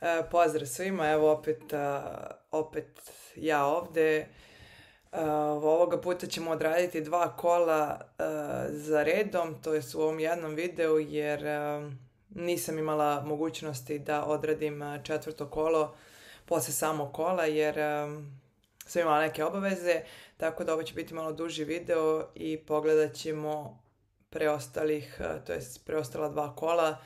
E, pozdrav svima, evo opet, opet ja ovde. Ovoga puta ćemo odraditi dva kola za redom, to je u ovom jednom videu jer nisam imala mogućnosti da odradim četvrto kolo posle samo kola jer sam imala neke obaveze, tako da ovo će biti malo duži video i pogledat ćemo preostalih, to jest preostala dva kola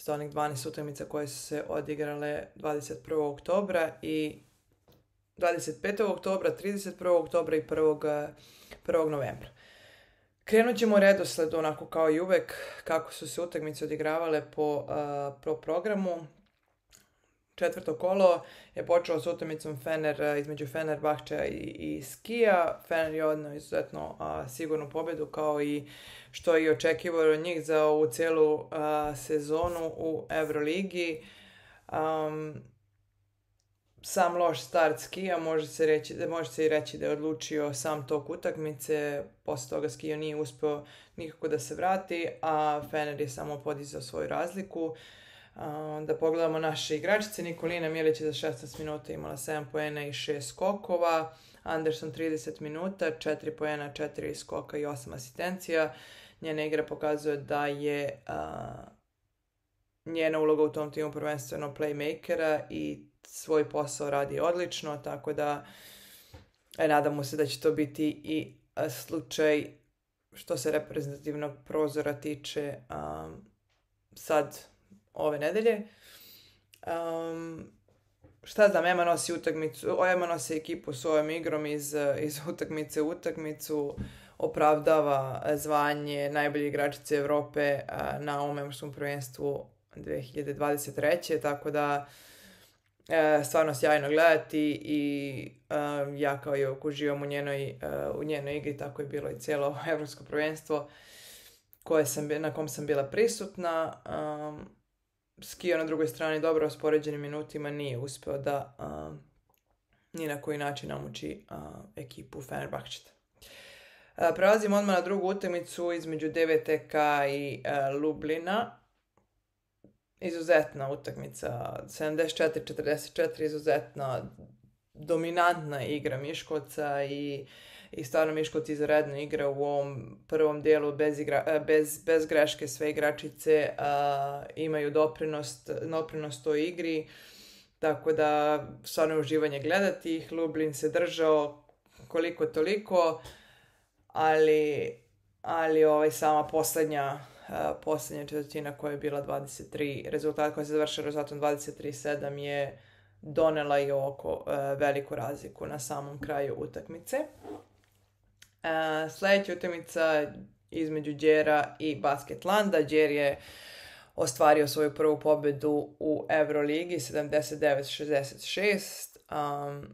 s onih 12 utakmica koje su se odigrale 21. oktobra i 25. oktobra, 31. oktobra i 1. 1. novembra. Krenut ćemo redosledu onako kao i uvek kako su se utakmice odigravale po, po programu. Četvrto kolo je počelo s utakmicom Fener između Fenerbahča i, i Skija. Fener je odnao izuzetno sigurnu pobjedu kao i što je očekivao od njih za ovu cijelu sezonu u Euroligi. Um, sam loš start skija može se, reći, može se i reći da je odlučio sam tok utakmice, posle toga skija nije uspio nikako da se vrati, a Fener je samo podizao svoju razliku. Da pogledamo naše igračice, Nikolina Milić je za 16 minuta imala 7 poena i 6 skokova, Anderson 30 minuta, 4 poena, 4 skoka i 8 asistencija. Njena igra pokazuje da je njena uloga u tom timu prvenstveno playmakera i svoj posao radi odlično, tako da e, nadamo se da će to biti i slučaj što se reprezentativnog prozora tiče sad ove nedelje. Um, šta znam, Ema nosi utakmicu, Ema nosi ekipu svojom igrom iz, iz utakmice u utakmicu, opravdava zvanje najbolje igračice Europe na ovom evropskom prvenstvu 2023. Tako da e, stvarno sjajno gledati i e, ja kao i uživam u njenoj, e, u njenoj igri, tako je bilo i cijelo evropsko prvenstvo koje sam, na kom sam bila prisutna. Skio na drugoj strani dobro ospoređenim minutima nije uspio da ni na koji način namuči ekipu Fenerbahčeta. Prelazimo odmah na drugu utakmicu između DVTK i Lublina izuzetna utakmica, 74-44, izuzetna dominantna igra Miškoca i, i stvarno Miškoci izredno igra u ovom prvom dijelu bez, igra, e, bez, bez greške sve igračice a, imaju doprinost, doprinost toj igri tako da stvarno uživanje gledati ih. Lublin se držao koliko toliko, ali, ali ovaj, sama posljednja posljednja četvrtina koja je bila 23, rezultat koji se završio rezultatom 23-7 je donela i oko veliku razliku na samom kraju utakmice. Sljedeća utakmica između Đera i Basketlanda. Đer je ostvario svoju prvu pobjedu u Euroligi 79-66, um,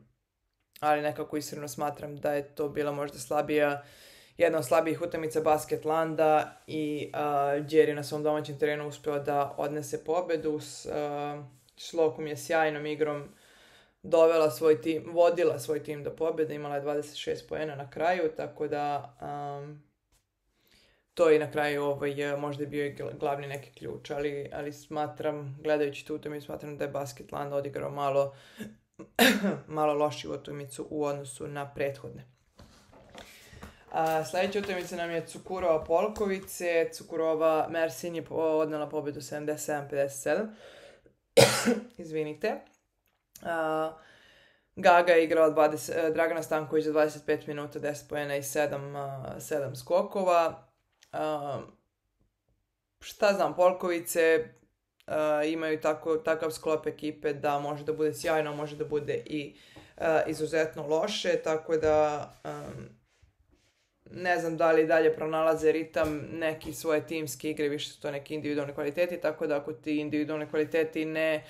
ali nekako iskreno smatram da je to bila možda slabija jedna od slabijih utakmica Basketlanda i uh, Jerry na svom domaćem terenu uspio da odnese pobedu s uh, Šlokom je sjajnom igrom dovela svoj tim, vodila svoj tim do pobjede, imala je 26 poena na kraju, tako da um, to i na kraju ovaj, možda bio i glavni neki ključ, ali, ali smatram, gledajući tu utakmicu, smatram da je Basketland odigrao malo, malo lošiju utakmicu u odnosu na prethodne. A, sljedeća utakmica nam je Cukurova Polkovice. Cukurova Mersin je odnala pobedu 77-57. Izvinite. Gaga je igrala 20, e, Dragana Stanković za 25 minuta, 10 pojena i 7, 7 skokova. A, šta znam, Polkovice imaju tako, takav sklop ekipe da može da bude sjajno, može da bude i izuzetno loše, tako da ne znam da li dalje pronalaze ritam neki svoje timske igre, više su to neki individualni kvaliteti, tako da ako ti individualni kvaliteti ne,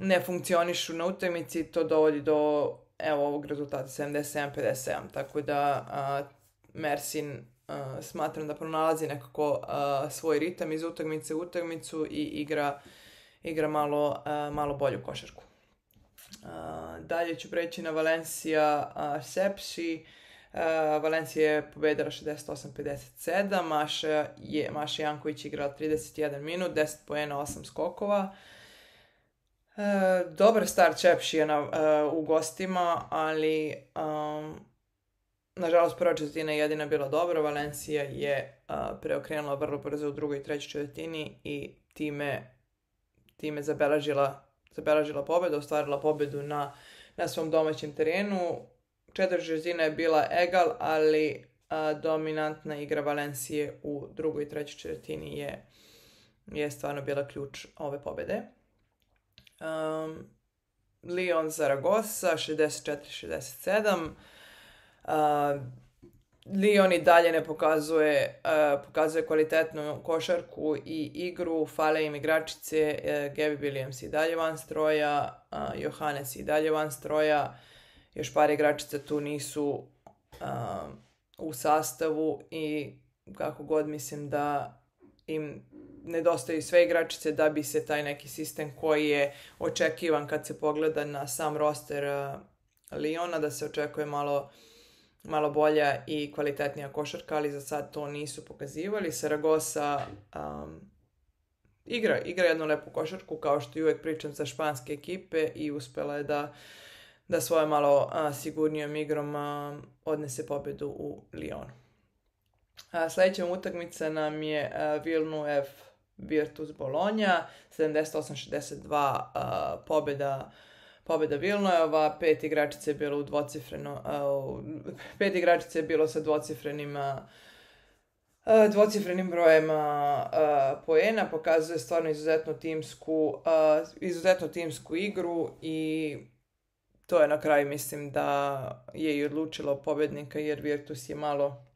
ne funkcionišu na utakmici, to dovodi do evo ovog rezultata 77-57, tako da uh, Mersin uh, smatram da pronalazi nekako uh, svoj ritam iz utakmice u utakmicu i igra, igra malo, malo bolju košarku. dalje ću preći na Valencija Sepsi. Valencija je pobedila 68-57, Maša, je, Maša Janković igrala 31 minut, 10 poena, 8 skokova. Uh, dobar start Čepšija na, u gostima, ali um, nažalost prva četvrtina je jedina bila dobra. Valencija je preokrenula vrlo brzo u drugoj i trećoj četvrtini i time, time zabeležila, zabeležila pobedu, ostvarila pobedu na, na svom domaćem terenu. Četvrta četvrtina je bila egal, ali dominantna igra Valencije u drugoj i trećoj četvrtini je, je stvarno bila ključ ove pobede. Um, Lyon Zaragoza 64-67. Uh, Lyon i dalje ne pokazuje, uh, pokazuje kvalitetnu košarku i igru, fale im igračice, uh, Williams i dalje van stroja, uh, Johannes i dalje van stroja, još par igračica tu nisu uh, u sastavu i kako god mislim da im nedostaju sve igračice da bi se taj neki sistem koji je očekivan kad se pogleda na sam roster uh, Liona, da se očekuje malo, malo bolja i kvalitetnija košarka, ali za sad to nisu pokazivali. Saragosa um, igra, igra jednu lepu košarku, kao što i uvijek pričam za španske ekipe i uspela je da da svoje malo a, sigurnijom igrom a, odnese pobedu u Lyonu. Sljedeća utakmica nam je Villeneuve Virtus Bologna, 78-62 pobjeda pobjeda Vilnueva, pet igračice je bilo u dvocifreno, pet igračice je bilo sa dvocifrenim dvocifrenim brojem poena, pokazuje stvarno izuzetno timsku, izuzetno timsku igru i to je na kraju mislim da je i odlučilo pobjednika jer Virtus je malo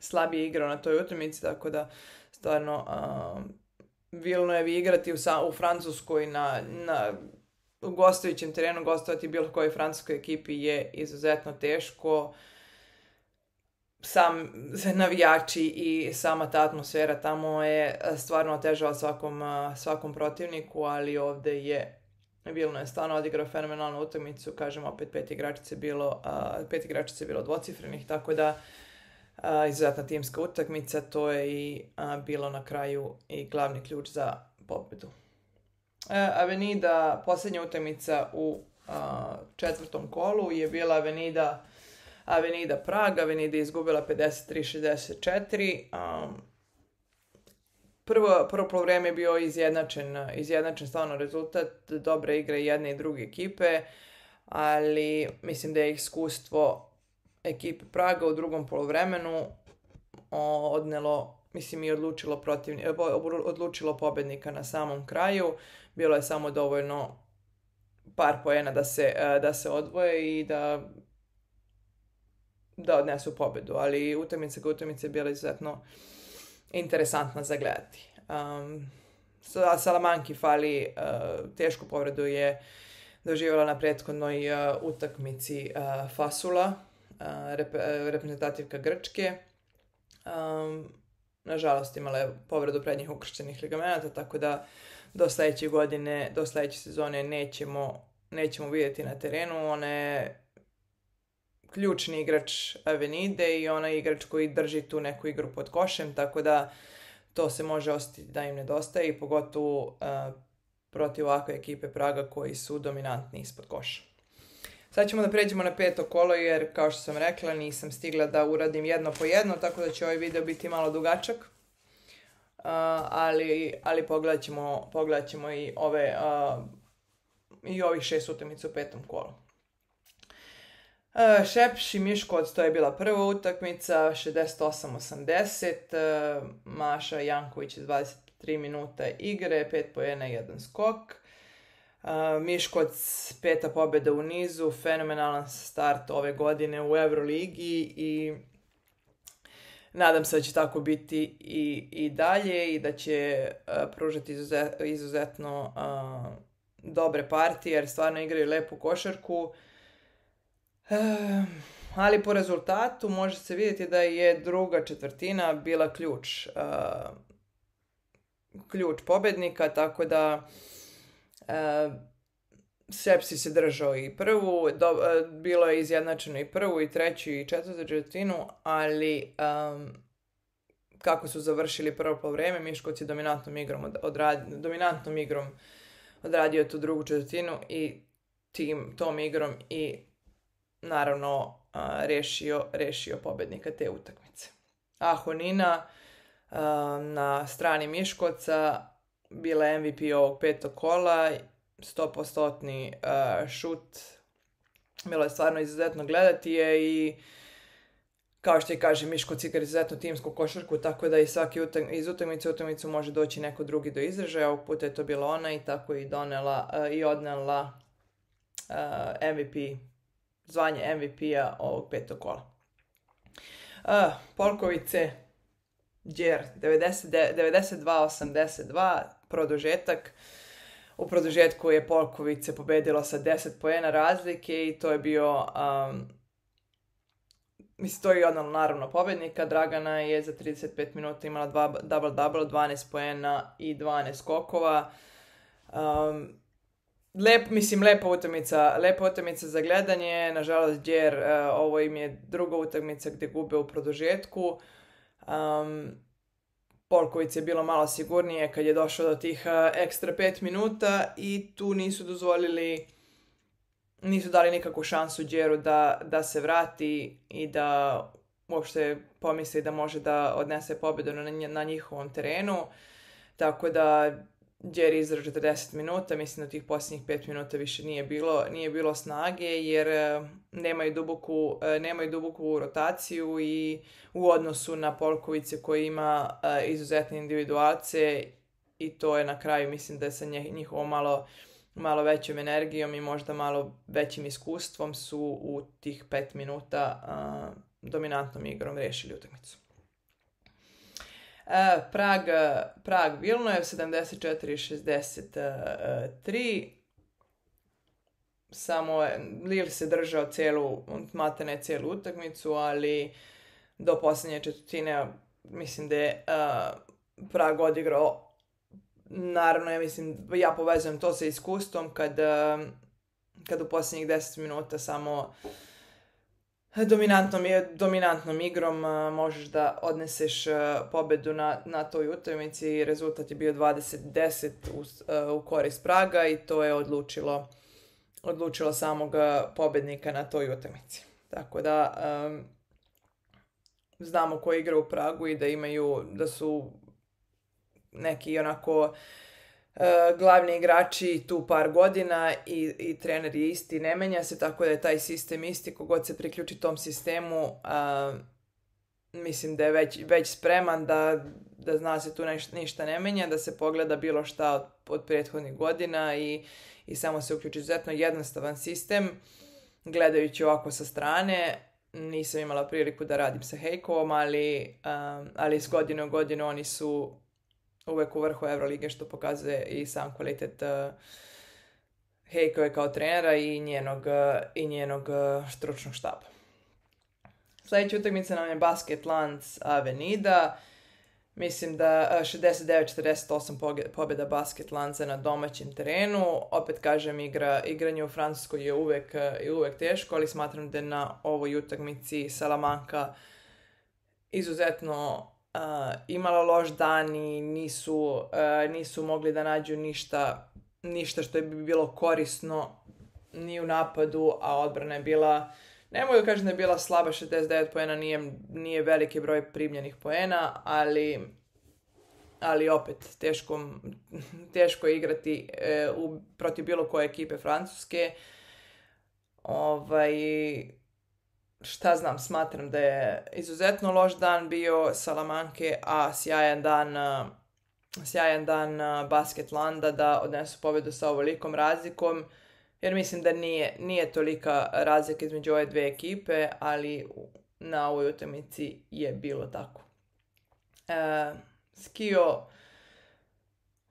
slabije igrao na toj utakmici, tako da stvarno uh, je igrati u, u Francuskoj na, na gostujućem terenu, gostovati bilo kojoj francuskoj ekipi je izuzetno teško. Sam navijači i sama ta atmosfera tamo je stvarno otežava svakom, svakom protivniku, ali ovdje je Vilno je stvarno odigrao fenomenalnu utakmicu, kažem opet pet igračice bilo, pet igračice bilo dvocifrenih, tako da izuzetna timska utakmica, to je i bilo na kraju i glavni ključ za pobjedu. E, Avenida, posljednja utakmica u četvrtom kolu je bila Avenida Avenida Praga, Avenida je izgubila 53-64. Um, prvo, prvo vrijeme je bio izjednačen, izjednačen stvarno rezultat, dobre igre jedne i druge ekipe, ali mislim da je iskustvo ekipe Praga u drugom polovremenu odnelo, mislim i odlučilo, protiv, odlučilo pobednika na samom kraju. Bilo je samo dovoljno par poena da se, da se odvoje i da da odnesu pobedu, ali utakmica kao utakmica je bila izuzetno interesantna za gledati. Um, Salamanki fali uh, tešku povredu je doživjela na prethodnoj uh, utakmici uh, Fasula, rep, reprezentativka Grčke. Um, nažalost imala je povredu prednjih ukrštenih ligamenata, tako da do sljedeće godine, do sljedeće sezone nećemo, nećemo vidjeti na terenu. Ona je ključni igrač Avenide i ona je igrač koji drži tu neku igru pod košem, tako da to se može osjetiti da im nedostaje i pogotovo uh, protiv ovakve ekipe Praga koji su dominantni ispod koša. Sad ćemo da pređemo na peto kolo jer kao što sam rekla nisam stigla da uradim jedno po jedno tako da će ovaj video biti malo dugačak. Uh, ali, ali pogledat, ćemo, i ove uh, i ovih šest utakmica u petom kolu. Uh, Šepš i Miškovac, to je bila prva utakmica, 68-80, uh, Maša Janković 23 minuta igre, 5 pojena i 1 skok. Miškovac peta pobjeda u nizu, fenomenalan start ove godine u Euroligi i nadam se da će tako biti i, i dalje i da će uh, pružati izuzetno uh, dobre partije jer stvarno igraju lepu košarku. Ali po rezultatu može se vidjeti da je druga četvrtina bila ključ ključ pobednika, tako da Sepsi se držao i prvu, do, bilo je izjednačeno i prvu i treću i četvrtu četvrtinu, ali kako su završili prvo po vreme, Miškovci dominantnom igrom odradi, dominantnom igrom odradio tu drugu četvrtinu i tim, tom igrom i naravno rešio, rešio pobednika te utakmice. A Honina na strani Miškoca bila MVP ovog petog kola, 100% šut. Bilo je stvarno izuzetno gledati je i kao što je kaže Miško Cikar izuzetno timsku košarku, tako da i svaki utak, iz utakmice u utakmicu može doći neko drugi do izražaja. Ovog puta je to bila ona i tako i donela i odnela MVP, zvanje MVP-a ovog petog kola. Polkovice, Djer, 92-82, produžetak. U produžetku je Polkovice pobedilo sa 10 pojena razlike i to je bio um, mislim to je odnalo naravno pobednika. Dragana je za 35 minuta imala dva double-double, 12 pojena i 12 skokova. Um, lep, mislim, lepa utakmica, lepa utakmica za gledanje. Nažalost, jer uh, ovo im je druga utakmica gdje gube u produžetku. Um, Polkovic je bilo malo sigurnije kad je došao do tih uh, ekstra 5 minuta i tu nisu dozvolili nisu dali nikakvu šansu Djeru da, da se vrati i da uopšte pomisli da može da odnese pobjedu na, na njihovom terenu. Tako da Jerry izdržao 40 minuta, mislim da tih posljednjih 5 minuta više nije bilo, nije bilo snage jer e, nemaju duboku, e, nemaju duboku rotaciju i u odnosu na Polkovice koji ima e, izuzetne individualce i to je na kraju mislim da je sa njihovom malo, malo većom energijom i možda malo većim iskustvom su u tih 5 minuta dominantnom igrom riješili utakmicu. Prag, Prag Vilnojev 74-63. Samo Lil se držao cijelu, matene cijelu utakmicu, ali do posljednje četvrtine mislim da je Prag odigrao naravno ja mislim, ja povezujem to sa iskustvom kad, kad u posljednjih 10 minuta samo dominantnom, dominantnom igrom možeš da odneseš pobedu na, na toj utakmici. Rezultat je bio 20-10 u, u korist Praga i to je odlučilo, odlučilo samog pobednika na toj utakmici. Tako da znamo ko igra u Pragu i da imaju, da su neki onako glavni igrači tu par godina i, i trener je isti, ne menja se, tako da je taj sistem isti, kogod se priključi tom sistemu, mislim da je već, već spreman da, da zna se tu ništa ne menja, da se pogleda bilo šta od, od prethodnih godina i, i samo se uključi izuzetno jednostavan sistem. Gledajući ovako sa strane, nisam imala priliku da radim sa Hejkovom, ali, ali s godinu u godinu oni su uvek u vrhu Evrolige što pokazuje i sam kvalitet uh, Hejkove kao trenera i njenog, uh, i njenog uh, stručnog štaba. Sljedeća utakmica nam je Basket Lands Avenida. Mislim da 69-48 pobjeda Basket Lanza na domaćem terenu. Opet kažem, igra, igranje u Francuskoj je uvek, je uvek teško, ali smatram da na ovoj utakmici Salamanka izuzetno uh, imala loš dan i nisu, nisu mogli da nađu ništa, ništa što bi bilo korisno ni u napadu, a odbrana je bila ne mogu kažem da je bila slaba 69 poena, nije, nije veliki broj primljenih poena, ali, ali opet teško, teško je igrati e, u, protiv bilo koje ekipe Francuske. Ovaj, šta znam, smatram da je izuzetno loš dan bio Salamanke, a sjajan dan sjajan dan Basketlanda da odnesu pobjedu sa ovolikom razlikom, jer mislim da nije, nije tolika razlika između ove dve ekipe, ali na ovoj utakmici je bilo tako. E, Skio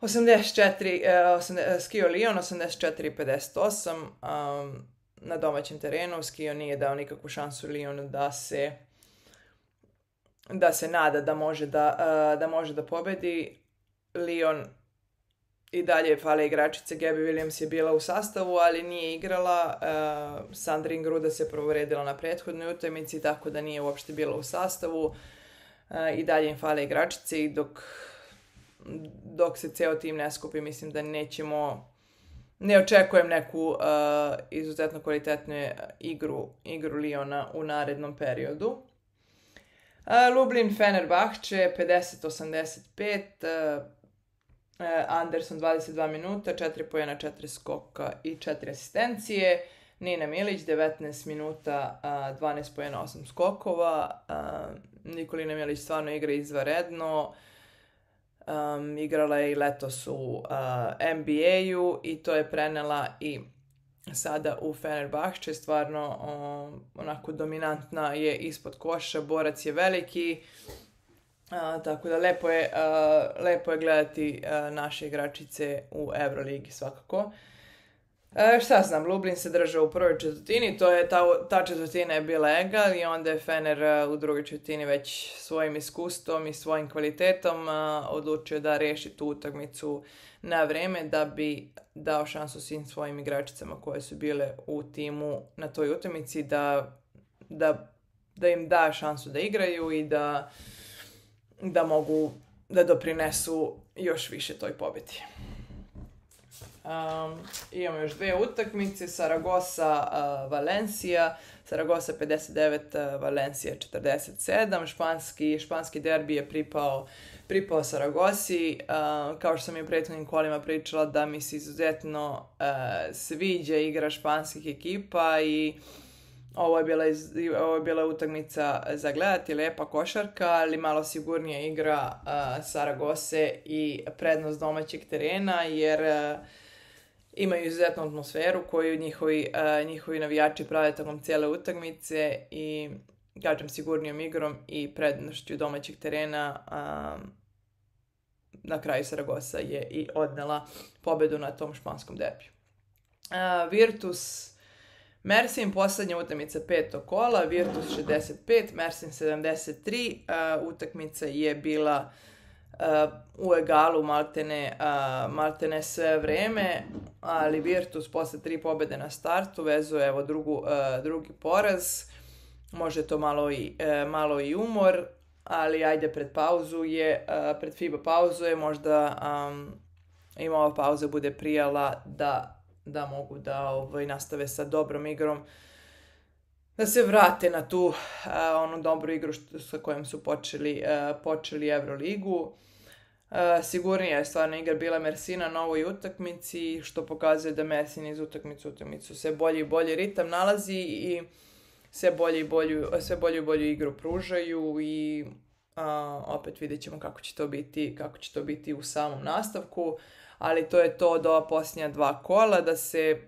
84, e, Skio Lyon 84-58, um, na domaćem terenu. Skio nije dao nikakvu šansu Lyonu da se da se nada da može da, da, može da pobedi. Lyon i dalje fale igračice. Gabby Williams je bila u sastavu, ali nije igrala. Uh, Sandrine Gruda se provoredila na prethodnoj utakmici, tako da nije uopšte bila u sastavu. I dalje im fale igračice i dok, dok se ceo tim ne skupi, mislim da nećemo ne očekujem neku izuzetno kvalitetnu igru, igru Liona u narednom periodu. Lublin Fenerbahče 50-85, Anderson 22 minuta, 4 pojena, 4 skoka i 4 asistencije. Nina Milić 19 minuta, 12 pojena, 8 skokova. Nikolina Milić stvarno igra izvaredno. Um, igrala je i letos u uh, NBA-u i to je prenela i sada u Fenerbahče, stvarno onako dominantna je ispod koša, borac je veliki, tako da lepo je, lepo je gledati naše igračice u Euroligi svakako. E, šta znam, Lublin se držao u prvoj četvrtini, to je ta, ta četvrtina je bila egal i onda je Fener e, u drugoj četvrtini već svojim iskustvom i svojim kvalitetom a, odlučio da reši tu utakmicu na vrijeme da bi dao šansu svim svojim igračicama koje su bile u timu na toj utakmici da, da, da im da šansu da igraju i da, da mogu da doprinesu još više toj pobjedi. Um, imamo još dvije utakmice, Saragossa, uh, Valencija, Saragossa 59, uh, Valencija 47, španski, španski derbi je pripao, pripao Saragosi, uh, kao što sam i u prethodnim kolima pričala da mi se izuzetno sviđa igra španskih ekipa i ovo je, bila, ovo je bila utakmica za gledati, lepa košarka, ali malo sigurnija igra Saragose i prednost domaćeg terena, jer imaju izuzetnu atmosferu koju njihovi, uh, njihovi navijači prave tokom cijele utakmice i kažem sigurnijom igrom i prednošću domaćeg terena um, na kraju Saragosa je i odnela pobedu na tom španskom derbiju. Uh, Virtus Mersin, posljednja utakmica petog kola, Virtus 65, Mersin 73, uh, utakmica je bila u egalu maltene, maltene sve vreme, ali Virtus posle tri pobede na startu vezuje evo drugu, drugi poraz. Može to malo i, uh, malo i umor, ali ajde pred pauzu je, pred FIBA pauzu je možda um, im ova pauza bude prijala da, da mogu da ovaj, nastave sa dobrom igrom da se vrate na tu uh, onu dobru igru što, sa kojom su počeli, uh, počeli Euroligu. Uh, sigurnija je stvarno igra bila Mersina na ovoj utakmici, što pokazuje da Mersin iz utakmicu u utakmicu sve bolji i bolji ritam nalazi i sve bolje i bolju, sve bolju bolju igru pružaju i uh, opet vidjet ćemo kako će to biti, kako će to biti u samom nastavku, ali to je to do ova posljednja dva kola, da se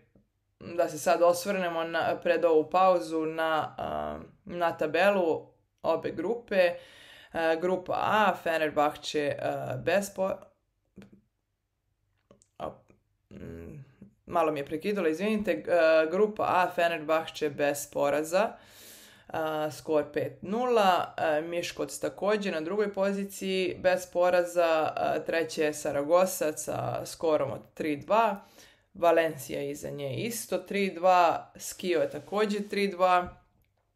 da se sad osvrnemo na, pred ovu pauzu na, uh, na tabelu obe grupe. Uh, grupa A, Fenerbahče uh, bez po... Mm, malo mi je prekidalo, izvinite. Uh, grupa A, Fenerbahče bez poraza. Uh, skor 5-0. Uh, Miškoc također na drugoj poziciji bez poraza. Uh, treće je Saragosa sa skorom od 3-2. Valencija iza nje isto 3-2. Skio je također 3-2.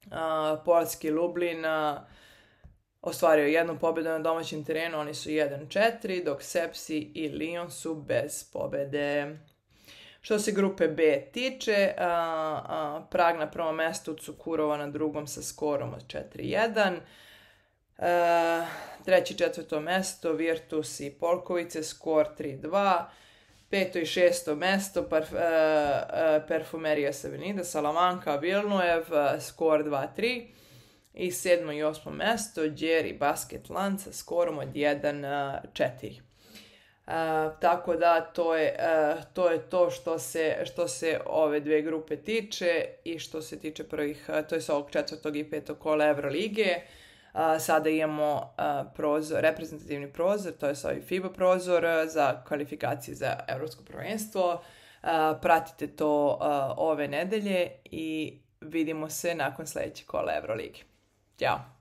Uh, Polski Lublin ostvario jednu pobjedu na domaćem terenu, oni su 1-4, dok Sepsi i Lyon su bez pobjede. Što se grupe B tiče, a, a, Prag na prvom mestu, Cukurova na drugom sa skorom od 4-1. E, treće četvrto mesto, Virtus i Polkovice, skor 3-2. Peto i šesto mesto, parf, e, e, Perfumerija Savenida, Salamanca, Vilnuev, skor 2-3. I sedmo i osmo mesto, Jerry Basket Land sa skorom od 1-4. Uh, tako da to je, to je to što se, što se ove dve grupe tiče i što se tiče prvih, to je ovog četvrtog i petog kola Evrolige. Sada imamo prozor, reprezentativni prozor, to je ovaj FIBA prozor za kvalifikacije za Evropsko prvenstvo. Pratite to ove nedelje i vidimo se nakon sledećeg kola Evrolige. yeah.